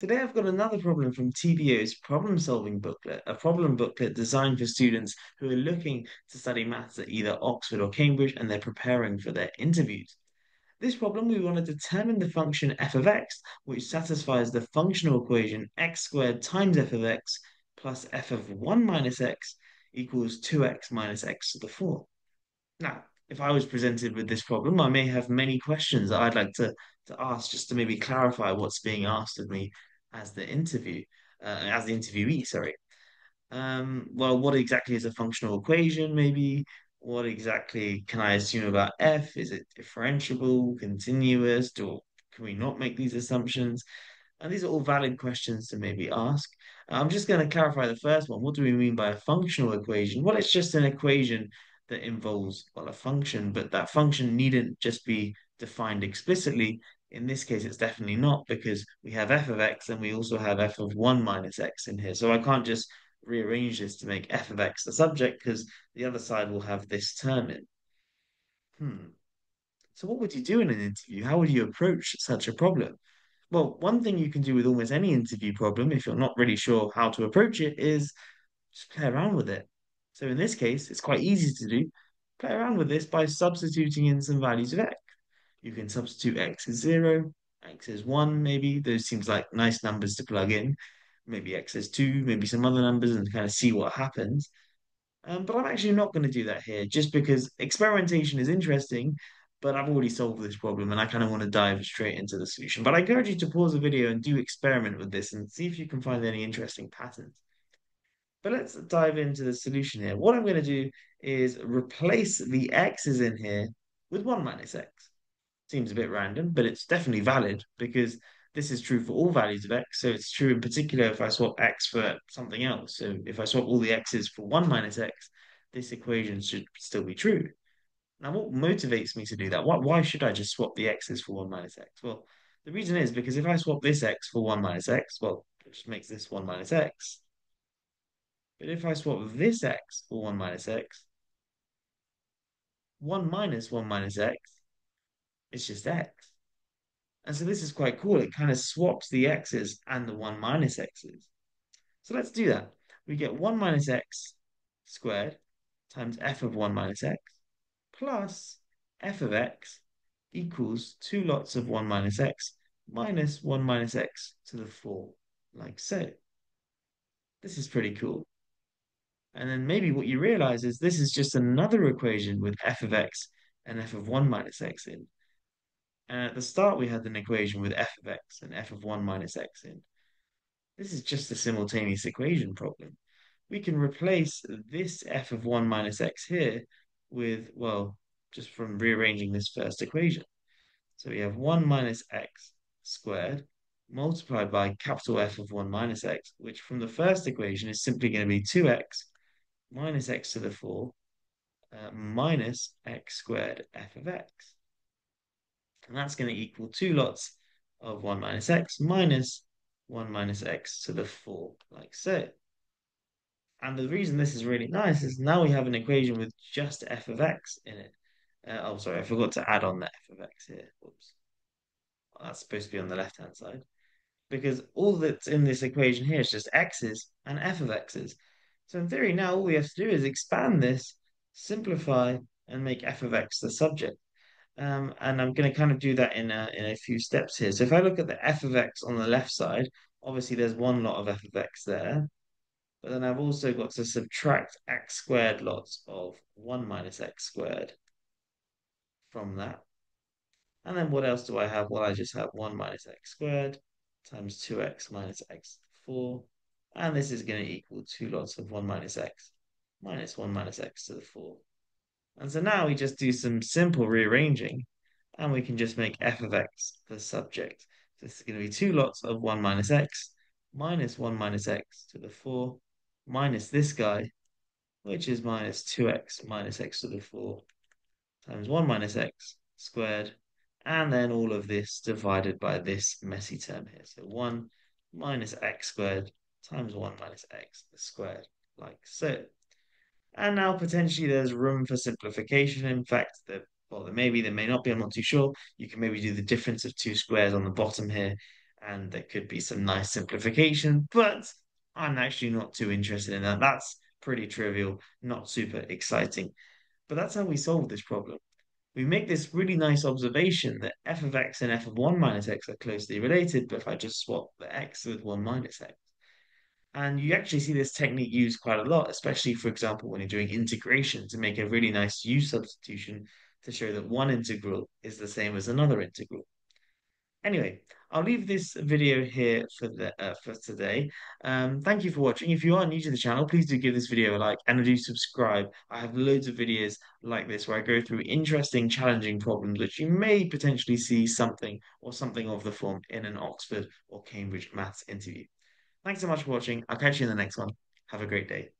Today I've got another problem from TBO's problem solving booklet, a problem booklet designed for students who are looking to study maths at either Oxford or Cambridge and they're preparing for their interviews. This problem, we want to determine the function f of x, which satisfies the functional equation x squared times f of x plus f of 1 minus x equals 2x minus x to the 4. Now, if I was presented with this problem, I may have many questions that I'd like to, to ask just to maybe clarify what's being asked of me as the interview, uh, as the interviewee, sorry. Um, well, what exactly is a functional equation, maybe? What exactly can I assume about f? Is it differentiable, continuous, or can we not make these assumptions? And these are all valid questions to maybe ask. I'm just going to clarify the first one. What do we mean by a functional equation? Well, it's just an equation that involves, well, a function, but that function needn't just be defined explicitly. In this case, it's definitely not because we have f of x and we also have f of 1 minus x in here. So I can't just rearrange this to make f of x the subject because the other side will have this term in. Hmm. So what would you do in an interview? How would you approach such a problem? Well, one thing you can do with almost any interview problem, if you're not really sure how to approach it, is just play around with it. So in this case, it's quite easy to do. Play around with this by substituting in some values of x. You can substitute x is 0, x is 1, maybe. Those seems like nice numbers to plug in. Maybe x is 2, maybe some other numbers and kind of see what happens. Um, but I'm actually not going to do that here just because experimentation is interesting, but I've already solved this problem and I kind of want to dive straight into the solution. But I encourage you to pause the video and do experiment with this and see if you can find any interesting patterns. But let's dive into the solution here. What I'm going to do is replace the x's in here with 1 minus x. Seems a bit random, but it's definitely valid because this is true for all values of x. So it's true in particular if I swap x for something else. So if I swap all the x's for 1 minus x, this equation should still be true. Now, what motivates me to do that? Why, why should I just swap the x's for 1 minus x? Well, the reason is because if I swap this x for 1 minus x, well, it just makes this 1 minus x. But if I swap this x for 1 minus x, 1 minus 1 minus x is just x. And so this is quite cool. It kind of swaps the x's and the 1 minus x's. So let's do that. We get 1 minus x squared times f of 1 minus x plus f of x equals two lots of 1 minus x minus 1 minus x to the 4, like so. This is pretty cool. And then maybe what you realize is this is just another equation with f of x and f of 1 minus x in. And at the start, we had an equation with f of x and f of 1 minus x in. This is just a simultaneous equation problem. We can replace this f of 1 minus x here with, well, just from rearranging this first equation. So we have 1 minus x squared multiplied by capital F of 1 minus x, which from the first equation is simply going to be 2x minus x to the 4 uh, minus x squared f of x. And that's going to equal two lots of 1 minus x minus 1 minus x to the 4, like so. And the reason this is really nice is now we have an equation with just f of x in it. Uh, oh, sorry, I forgot to add on the f of x here. Oops. That's supposed to be on the left-hand side. Because all that's in this equation here is just x's and f of x's. So in theory, now all we have to do is expand this, simplify, and make f of x the subject. Um, and I'm going to kind of do that in a, in a few steps here. So if I look at the f of x on the left side, obviously there's one lot of f of x there. But then I've also got to subtract x squared lots of 1 minus x squared from that. And then what else do I have? Well, I just have 1 minus x squared times 2x minus x 4. And this is going to equal two lots of 1 minus x minus 1 minus x to the 4. And so now we just do some simple rearranging and we can just make f of x the subject. This is going to be two lots of 1 minus x minus 1 minus x to the 4 minus this guy, which is minus 2x minus x to the 4 times 1 minus x squared. And then all of this divided by this messy term here. So 1 minus x squared times 1 minus x squared, like so. And now potentially there's room for simplification. In fact, the well, there may be, there may not be, I'm not too sure. You can maybe do the difference of two squares on the bottom here and there could be some nice simplification, but I'm actually not too interested in that. That's pretty trivial, not super exciting. But that's how we solve this problem. We make this really nice observation that f of x and f of 1 minus x are closely related, but if I just swap the x with 1 minus x. And you actually see this technique used quite a lot, especially, for example, when you're doing integration to make a really nice u substitution to show that one integral is the same as another integral. Anyway, I'll leave this video here for the uh, for today. Um, thank you for watching. If you are new to the channel, please do give this video a like and do subscribe. I have loads of videos like this where I go through interesting, challenging problems which you may potentially see something or something of the form in an Oxford or Cambridge maths interview. Thanks so much for watching. I'll catch you in the next one. Have a great day.